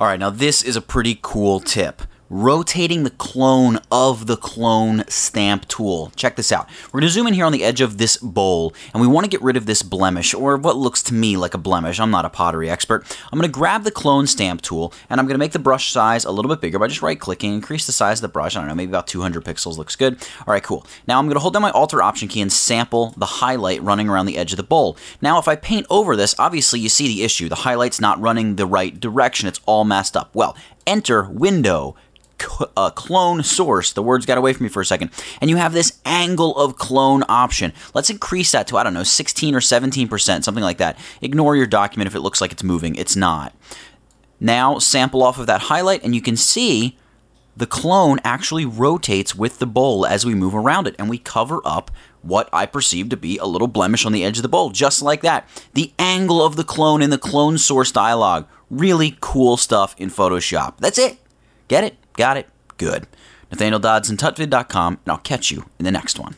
All right, now this is a pretty cool tip rotating the clone of the clone stamp tool. Check this out. We're going to zoom in here on the edge of this bowl, and we want to get rid of this blemish, or what looks to me like a blemish. I'm not a pottery expert. I'm going to grab the clone stamp tool, and I'm going to make the brush size a little bit bigger by just right-clicking, increase the size of the brush. I don't know, maybe about 200 pixels looks good. All right, cool. Now I'm going to hold down my Alt Option key and sample the highlight running around the edge of the bowl. Now if I paint over this, obviously you see the issue. The highlight's not running the right direction. It's all messed up. Well, enter Window, uh, clone source. The words got away from me for a second. And you have this angle of clone option. Let's increase that to, I don't know, 16 or 17%, something like that. Ignore your document if it looks like it's moving. It's not. Now sample off of that highlight and you can see the clone actually rotates with the bowl as we move around it and we cover up what I perceive to be a little blemish on the edge of the bowl, just like that. The angle of the clone in the clone source dialog. Really cool stuff in Photoshop. That's it. Get it? Got it? Good. Nathaniel Dodson, tutvid.com, and I'll catch you in the next one.